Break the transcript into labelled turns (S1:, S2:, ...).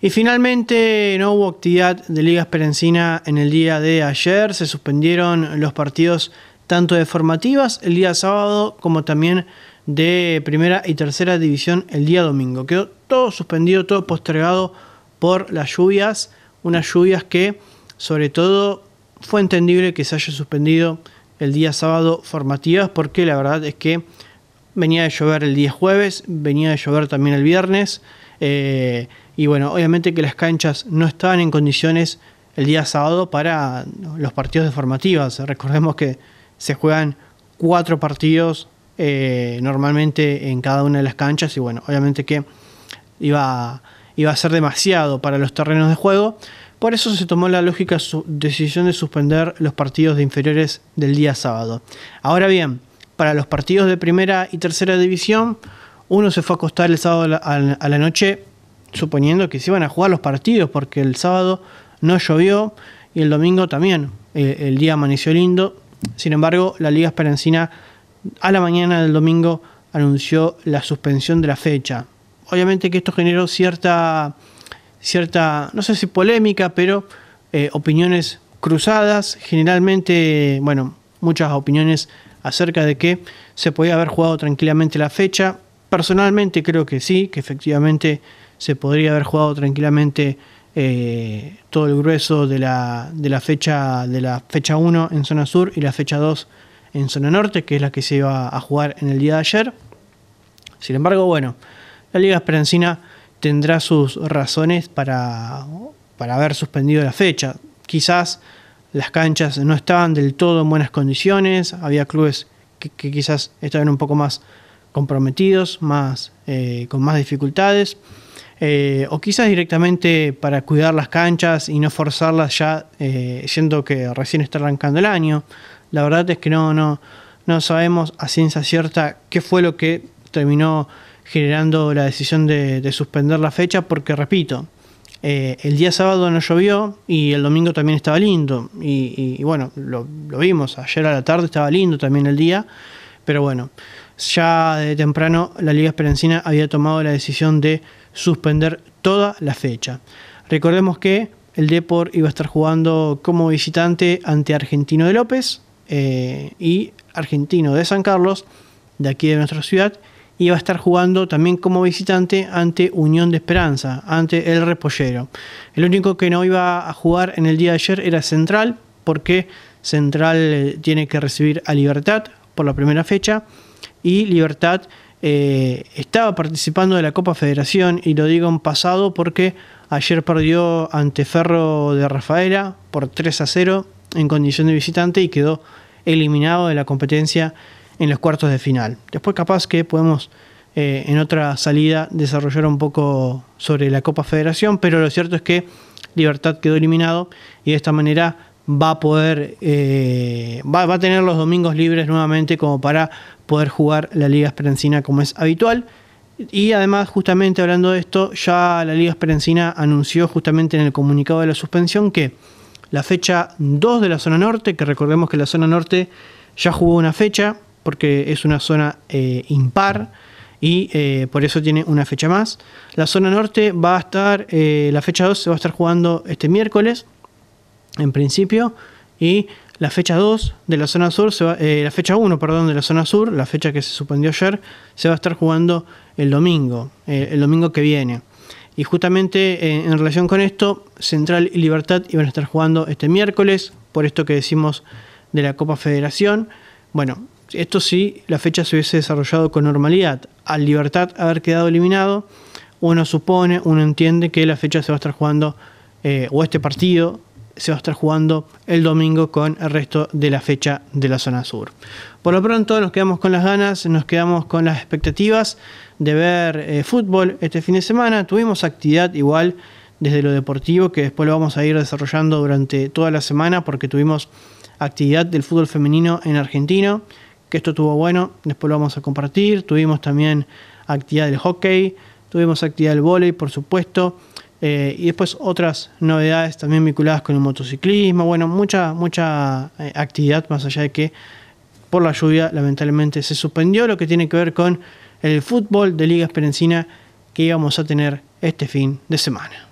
S1: Y finalmente no hubo actividad de Liga Esperencina en el día de ayer, se suspendieron los partidos tanto de formativas el día sábado como también de primera y tercera división el día domingo. Quedó todo suspendido, todo postergado por las lluvias, unas lluvias que sobre todo fue entendible que se haya suspendido el día sábado formativas porque la verdad es que venía de llover el día jueves, venía de llover también el viernes. Eh, y bueno, obviamente que las canchas no estaban en condiciones el día sábado para los partidos de formativas. Recordemos que se juegan cuatro partidos eh, normalmente en cada una de las canchas y bueno, obviamente que iba, iba a ser demasiado para los terrenos de juego. Por eso se tomó la lógica decisión de suspender los partidos de inferiores del día sábado. Ahora bien, para los partidos de primera y tercera división, uno se fue a acostar el sábado a la noche suponiendo que se iban a jugar los partidos, porque el sábado no llovió y el domingo también. Eh, el día amaneció lindo. Sin embargo, la Liga Esperancina a la mañana del domingo anunció la suspensión de la fecha. Obviamente que esto generó cierta, cierta no sé si polémica, pero eh, opiniones cruzadas. Generalmente, bueno, muchas opiniones acerca de que se podía haber jugado tranquilamente la fecha. Personalmente creo que sí, que efectivamente se podría haber jugado tranquilamente eh, todo el grueso de la, de la fecha de la fecha 1 en zona sur y la fecha 2 en zona norte, que es la que se iba a jugar en el día de ayer. Sin embargo, bueno, la Liga Esperancina tendrá sus razones para, para haber suspendido la fecha. Quizás las canchas no estaban del todo en buenas condiciones, había clubes que, quizás estaban un poco más comprometidos, más, eh, con más dificultades. Eh, o quizás directamente para cuidar las canchas y no forzarlas ya, eh, siendo que recién está arrancando el año. La verdad es que no, no, no sabemos a ciencia cierta qué fue lo que terminó generando la decisión de, suspender la fecha, porque repito, eh, el día sábado no llovió y el domingo también estaba lindo. Y, bueno, lo, lo, vimos, ayer a la tarde estaba lindo también el día, pero bueno, ya de temprano la Liga Esperancina había tomado la decisión de suspender toda la fecha. Recordemos que el Depor iba a estar jugando como visitante ante Argentino de López eh, y Argentino de San Carlos, de aquí de nuestra ciudad, iba a estar jugando también como visitante ante Unión de Esperanza, ante el Repollero. El único que no iba a jugar en el día de ayer era Central, porque Central eh, tiene que recibir a Libertad por la primera fecha y Libertad eh, estaba participando de la Copa Federación y lo digo en pasado porque ayer perdió ante Ferro de Rafaela por 3 a 0 en condición de visitante y quedó eliminado de la competencia en los cuartos de final. Después capaz que podemos eh, en otra salida desarrollar un poco sobre la Copa Federación, pero lo cierto es que Libertad quedó eliminado y de esta manera va a poder, eh, va, a tener los domingos libres nuevamente como para poder jugar la Liga Esperencina como es habitual. Y además, justamente hablando de esto, ya la Liga Esperencina anunció justamente en el comunicado de la suspensión que la fecha 2 de la zona norte, que recordemos que la zona norte ya jugó una fecha, porque es una zona eh, impar y eh, por eso tiene una fecha más. La zona norte va a estar, la fecha 2 se va a estar jugando este miércoles en principio, y la fecha 2 de la zona sur, eh, la fecha 1, perdón, de la zona sur, la fecha que se suspendió ayer, se va a estar jugando el domingo, eh, el domingo que viene. Y justamente eh, en relación con esto, Central y Libertad iban a estar jugando este miércoles, por esto que decimos de la Copa Federación. Bueno, esto sí, la fecha se hubiese desarrollado con normalidad. Al Libertad haber quedado eliminado, uno supone, uno entiende que la fecha se va a estar jugando, o este partido se va a estar jugando el domingo con el resto de la fecha de la zona sur. Por lo pronto nos quedamos con las ganas, nos quedamos con las expectativas de ver eh, fútbol este fin de semana. Tuvimos actividad igual desde lo deportivo que después lo vamos a ir desarrollando durante toda la semana porque tuvimos actividad del fútbol femenino en Argentina, que esto estuvo bueno, después lo vamos a compartir. Tuvimos también actividad del hockey, tuvimos actividad del vóley, por supuesto. Eh, y después otras novedades también vinculadas con el motociclismo, bueno, mucha, mucha eh, actividad más allá de que por la lluvia lamentablemente se suspendió lo que tiene que ver con el fútbol de Liga Esperencina que íbamos a tener este fin de semana.